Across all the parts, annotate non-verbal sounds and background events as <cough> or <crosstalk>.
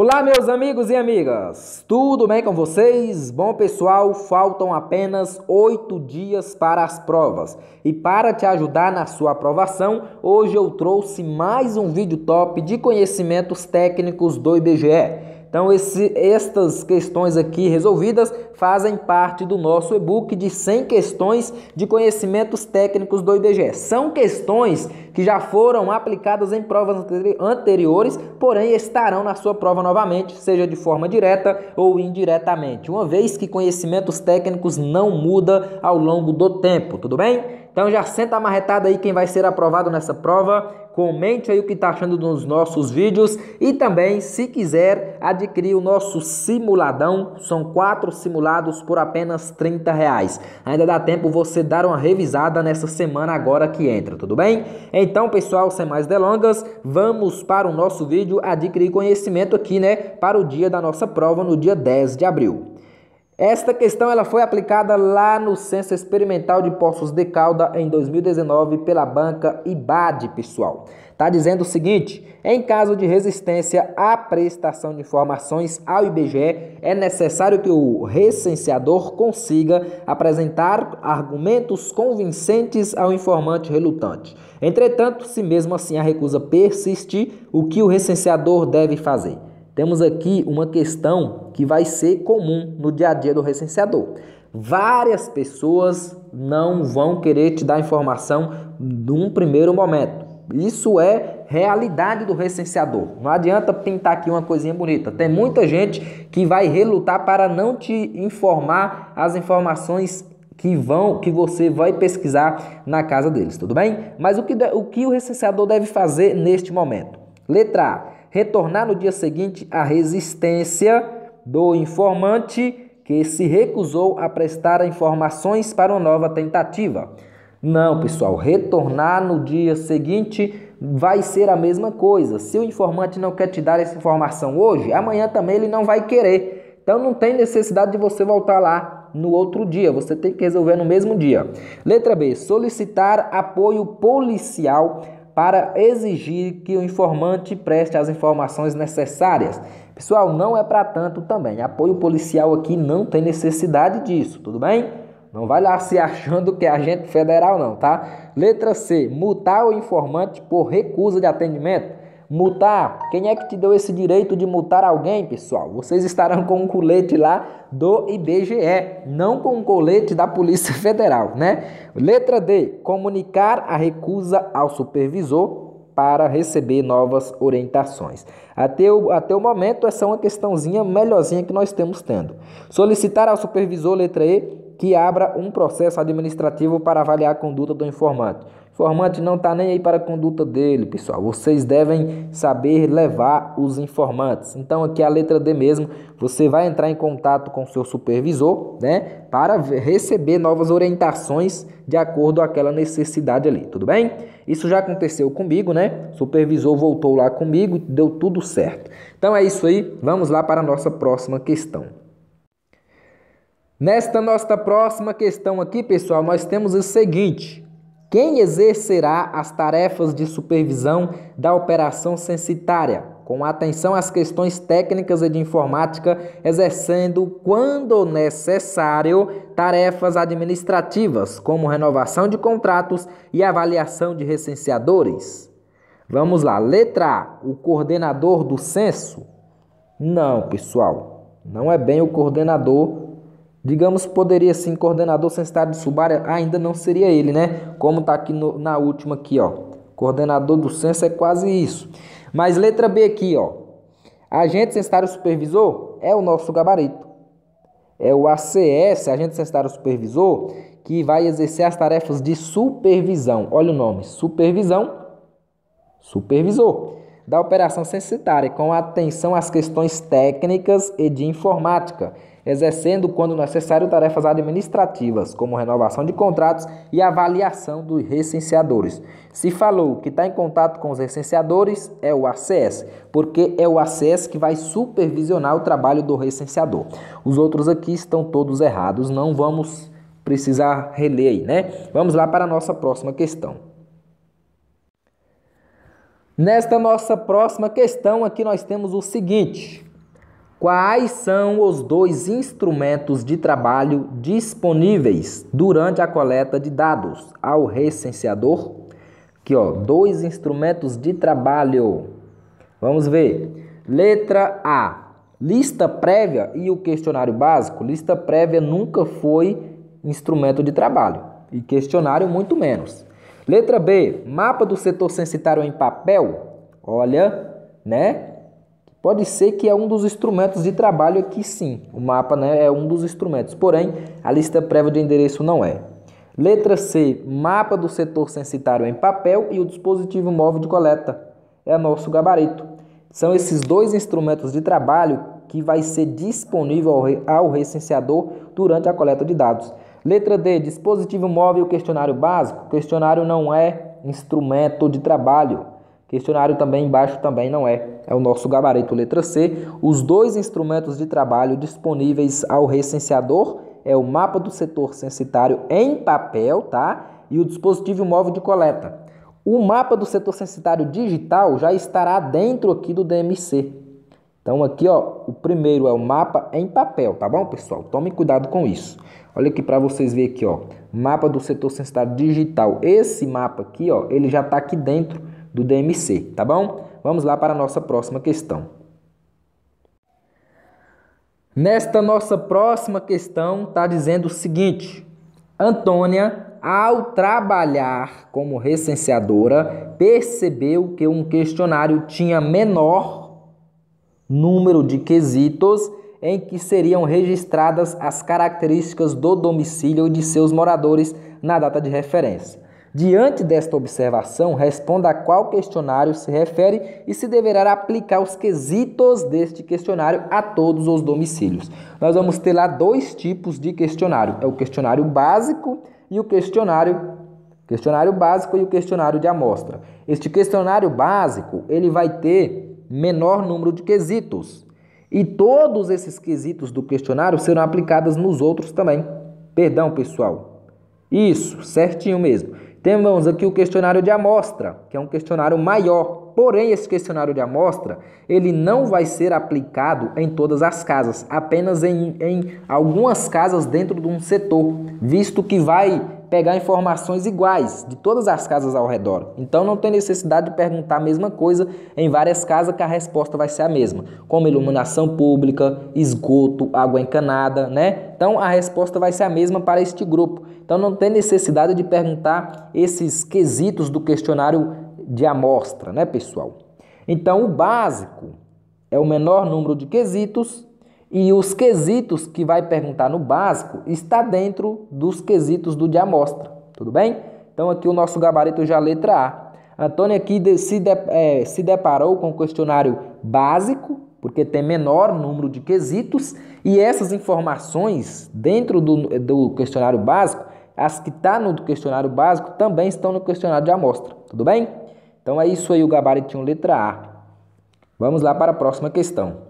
Olá, meus amigos e amigas, tudo bem com vocês? Bom, pessoal, faltam apenas oito dias para as provas e para te ajudar na sua aprovação, hoje eu trouxe mais um vídeo top de conhecimentos técnicos do IBGE. Então, esse, estas questões aqui resolvidas fazem parte do nosso e-book de 100 questões de conhecimentos técnicos do IBGE. São questões que já foram aplicadas em provas anteriores, porém estarão na sua prova novamente, seja de forma direta ou indiretamente, uma vez que conhecimentos técnicos não muda ao longo do tempo, tudo bem? Então já senta a marretada aí quem vai ser aprovado nessa prova comente aí o que está achando dos nossos vídeos e também, se quiser, adquirir o nosso simuladão. São quatro simulados por apenas 30 reais. Ainda dá tempo você dar uma revisada nessa semana agora que entra, tudo bem? Então, pessoal, sem mais delongas, vamos para o nosso vídeo adquirir conhecimento aqui, né, para o dia da nossa prova no dia 10 de abril. Esta questão ela foi aplicada lá no Censo Experimental de Poços de Calda em 2019 pela banca IBAD, pessoal. Está dizendo o seguinte: em caso de resistência à prestação de informações ao IBGE, é necessário que o recenseador consiga apresentar argumentos convincentes ao informante relutante. Entretanto, se mesmo assim a recusa persistir, o que o recenseador deve fazer? Temos aqui uma questão que vai ser comum no dia a dia do recenseador. Várias pessoas não vão querer te dar informação num primeiro momento. Isso é realidade do recenseador. Não adianta pintar aqui uma coisinha bonita. Tem muita gente que vai relutar para não te informar as informações que vão que você vai pesquisar na casa deles, tudo bem? Mas o que, o que o recenseador deve fazer neste momento? Letra A retornar no dia seguinte a resistência do informante que se recusou a prestar informações para uma nova tentativa. Não, pessoal, retornar no dia seguinte vai ser a mesma coisa. Se o informante não quer te dar essa informação hoje, amanhã também ele não vai querer. Então não tem necessidade de você voltar lá no outro dia, você tem que resolver no mesmo dia. Letra B, solicitar apoio policial para exigir que o informante preste as informações necessárias. Pessoal, não é para tanto também. Apoio policial aqui não tem necessidade disso, tudo bem? Não vai lá se achando que é agente federal não, tá? Letra C, multar o informante por recusa de atendimento. Multar. Quem é que te deu esse direito de multar alguém, pessoal? Vocês estarão com um colete lá do IBGE, não com um colete da Polícia <laughs> Federal, né? Letra D. Comunicar a recusa ao supervisor para receber novas orientações. Até o, até o momento, essa é uma questãozinha melhorzinha que nós temos tendo. Solicitar ao supervisor, letra E, que abra um processo administrativo para avaliar a conduta do informante. Informante não está nem aí para a conduta dele, pessoal. Vocês devem saber levar os informantes. Então, aqui é a letra D mesmo. Você vai entrar em contato com seu supervisor, né? Para receber novas orientações de acordo com aquela necessidade ali, tudo bem? Isso já aconteceu comigo, né? O supervisor voltou lá comigo e deu tudo certo. Então é isso aí. Vamos lá para a nossa próxima questão. Nesta nossa próxima questão aqui, pessoal, nós temos o seguinte: quem exercerá as tarefas de supervisão da operação censitária, com atenção às questões técnicas e de informática, exercendo, quando necessário, tarefas administrativas, como renovação de contratos e avaliação de recenseadores? Vamos lá, letra A, o coordenador do censo? Não, pessoal, não é bem o coordenador Digamos, poderia sim, coordenador censitário de subárea, ainda não seria ele, né? Como está aqui no, na última aqui, ó. Coordenador do censo é quase isso. Mas letra B aqui, ó. Agente censitário supervisor é o nosso gabarito. É o ACS, agente censitário supervisor, que vai exercer as tarefas de supervisão. Olha o nome, supervisão, supervisor da operação censitária, com atenção às questões técnicas e de informática exercendo, quando necessário, tarefas administrativas, como renovação de contratos e avaliação dos recenseadores. Se falou que está em contato com os recenseadores, é o ACS, porque é o ACS que vai supervisionar o trabalho do recenseador. Os outros aqui estão todos errados, não vamos precisar reler aí, né? Vamos lá para a nossa próxima questão. Nesta nossa próxima questão aqui nós temos o seguinte: Quais são os dois instrumentos de trabalho disponíveis durante a coleta de dados ao recenseador? Aqui, ó, dois instrumentos de trabalho. Vamos ver. Letra A: lista prévia e o questionário básico. Lista prévia nunca foi instrumento de trabalho e questionário muito menos. Letra B: mapa do setor censitário em papel. Olha, né? Pode ser que é um dos instrumentos de trabalho aqui sim. O mapa né, é um dos instrumentos, porém a lista prévia de endereço não é. Letra C, mapa do setor censitário em papel e o dispositivo móvel de coleta. É nosso gabarito. São esses dois instrumentos de trabalho que vai ser disponível ao recenseador durante a coleta de dados. Letra D, dispositivo móvel questionário básico. questionário não é instrumento de trabalho. Questionário também embaixo também não é. É o nosso gabarito letra C. Os dois instrumentos de trabalho disponíveis ao recenseador é o mapa do setor censitário em papel, tá? E o dispositivo móvel de coleta. O mapa do setor censitário digital já estará dentro aqui do DMC. Então aqui, ó, o primeiro é o mapa em papel, tá bom, pessoal? Tome cuidado com isso. Olha aqui para vocês verem aqui, ó, mapa do setor censitário digital. Esse mapa aqui, ó, ele já está aqui dentro do DMC, tá bom? Vamos lá para a nossa próxima questão. Nesta nossa próxima questão está dizendo o seguinte: Antônia, ao trabalhar como recenseadora, percebeu que um questionário tinha menor número de quesitos em que seriam registradas as características do domicílio e de seus moradores na data de referência. Diante desta observação, responda a qual questionário se refere e se deverá aplicar os quesitos deste questionário a todos os domicílios. Nós vamos ter lá dois tipos de questionário: é o questionário básico e o questionário questionário básico e o questionário de amostra. Este questionário básico, ele vai ter menor número de quesitos. E todos esses quesitos do questionário serão aplicados nos outros também. Perdão, pessoal. Isso, certinho mesmo. Temos aqui o questionário de amostra, que é um questionário maior. Porém, esse questionário de amostra, ele não vai ser aplicado em todas as casas, apenas em, em algumas casas dentro de um setor, visto que vai pegar informações iguais de todas as casas ao redor. Então não tem necessidade de perguntar a mesma coisa em várias casas que a resposta vai ser a mesma, como iluminação pública, esgoto, água encanada, né? Então a resposta vai ser a mesma para este grupo. Então não tem necessidade de perguntar esses quesitos do questionário de amostra, né, pessoal? Então o básico é o menor número de quesitos e os quesitos que vai perguntar no básico está dentro dos quesitos do de amostra, tudo bem? Então aqui o nosso gabarito já letra A. Antônio aqui se, de, é, se deparou com o questionário básico, porque tem menor número de quesitos, e essas informações dentro do, do questionário básico, as que estão tá no questionário básico, também estão no questionário de amostra, tudo bem? Então é isso aí o gabaritinho letra A. Vamos lá para a próxima questão.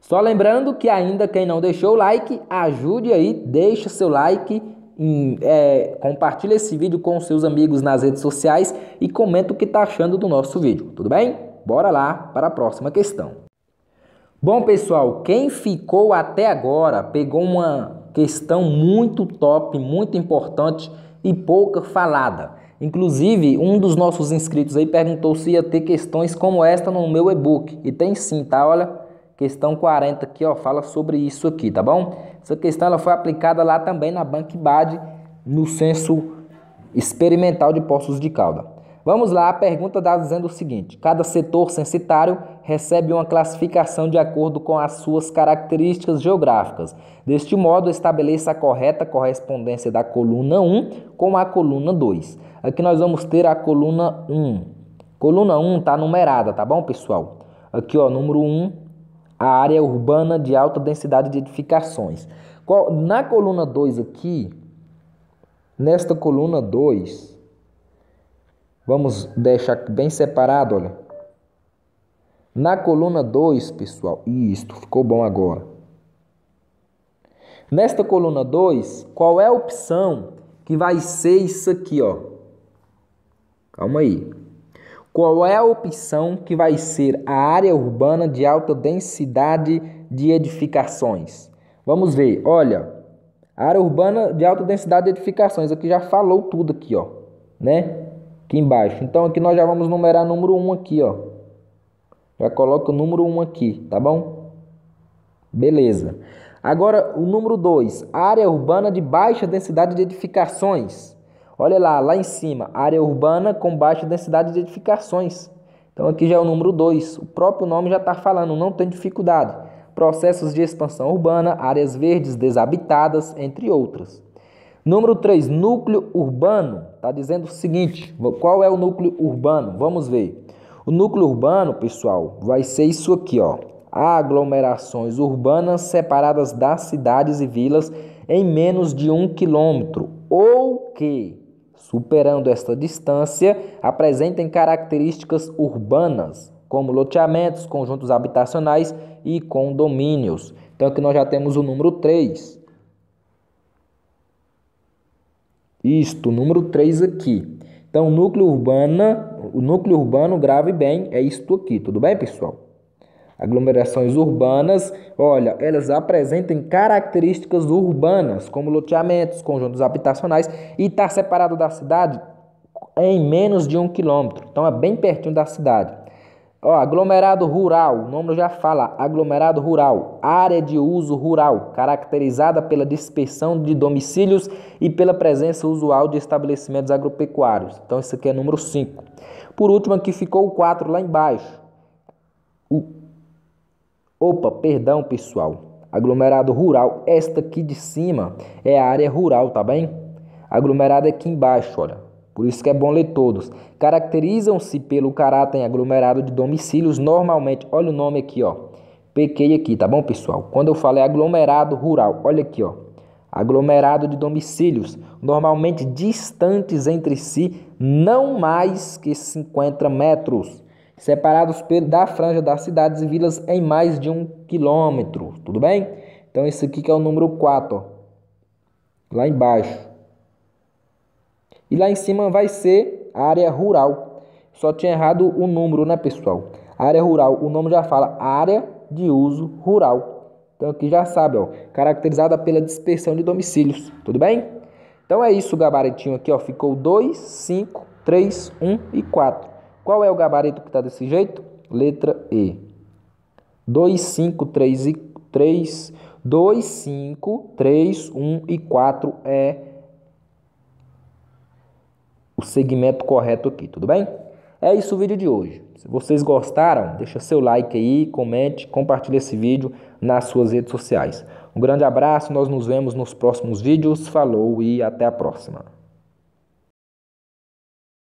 Só lembrando que ainda quem não deixou o like, ajude aí, deixa seu like, é, compartilha esse vídeo com seus amigos nas redes sociais e comenta o que está achando do nosso vídeo, tudo bem? Bora lá para a próxima questão. Bom pessoal, quem ficou até agora pegou uma questão muito top, muito importante e pouca falada. Inclusive, um dos nossos inscritos aí perguntou se ia ter questões como esta no meu e-book. E tem sim, tá? Olha, Questão 40 aqui, ó, fala sobre isso aqui, tá bom? Essa questão ela foi aplicada lá também na Banquibad, no censo experimental de Poços de Calda. Vamos lá, a pergunta está dizendo o seguinte: cada setor censitário recebe uma classificação de acordo com as suas características geográficas. Deste modo, estabeleça a correta correspondência da coluna 1 com a coluna 2. Aqui nós vamos ter a coluna 1. Coluna 1 está numerada, tá bom, pessoal? Aqui, ó, número 1, a área urbana de alta densidade de edificações. Na coluna 2 aqui, nesta coluna 2, vamos deixar bem separado, olha. Na coluna 2, pessoal, isto ficou bom agora. Nesta coluna 2, qual é a opção que vai ser isso aqui, ó? Calma aí. Qual é a opção que vai ser a área urbana de alta densidade de edificações? Vamos ver, olha, área urbana de alta densidade de edificações, aqui já falou tudo aqui, ó, né? Aqui embaixo. Então aqui nós já vamos numerar número 1 aqui, ó. Já coloca o número 1 aqui, tá bom? Beleza. Agora o número 2, área urbana de baixa densidade de edificações. Olha lá, lá em cima, área urbana com baixa densidade de edificações. Então aqui já é o número 2. O próprio nome já está falando, não tem dificuldade. Processos de expansão urbana, áreas verdes desabitadas, entre outras. Número 3, núcleo urbano. Está dizendo o seguinte: qual é o núcleo urbano? Vamos ver. O núcleo urbano, pessoal, vai ser isso aqui, ó. Aglomerações urbanas separadas das cidades e vilas em menos de um quilômetro, ou que superando esta distância, apresentem características urbanas, como loteamentos, conjuntos habitacionais e condomínios. Então aqui nós já temos o número 3. Isto, número 3 aqui. Então, núcleo urbano, o núcleo urbano, grave bem, é isto aqui, tudo bem, pessoal? Aglomerações urbanas, olha, elas apresentam características urbanas, como loteamentos, conjuntos habitacionais, e está separado da cidade em menos de um quilômetro. Então é bem pertinho da cidade. Ó, aglomerado rural, o nome já fala, aglomerado rural, área de uso rural, caracterizada pela dispersão de domicílios e pela presença usual de estabelecimentos agropecuários. Então, isso aqui é número 5. Por último, aqui ficou o 4 lá embaixo. O Opa, perdão pessoal. Aglomerado rural. Esta aqui de cima é a área rural, tá bem? Aglomerado aqui embaixo, olha. Por isso que é bom ler todos. Caracterizam-se pelo caráter aglomerado de domicílios normalmente. Olha o nome aqui, ó. Pequei aqui, tá bom, pessoal? Quando eu falo é aglomerado rural, olha aqui, ó. Aglomerado de domicílios, normalmente distantes entre si, não mais que 50 metros separados da franja das cidades e vilas em mais de um quilômetro, tudo bem? Então, esse aqui que é o número 4, ó, lá embaixo. E lá em cima vai ser área rural. Só tinha errado o número, né, pessoal? Área rural, o nome já fala área de uso rural. Então, aqui já sabe, ó, caracterizada pela dispersão de domicílios, tudo bem? Então, é isso o gabaritinho aqui, ó, ficou 2, 5, 3, 1 e 4. Qual é o gabarito que está desse jeito? Letra E. 2, 5, 3 e 3. 2, 5, 3, 1 e 4 é o segmento correto aqui, tudo bem? É isso o vídeo de hoje. Se vocês gostaram, deixa seu like aí, comente, compartilhe esse vídeo nas suas redes sociais. Um grande abraço, nós nos vemos nos próximos vídeos. Falou e até a próxima.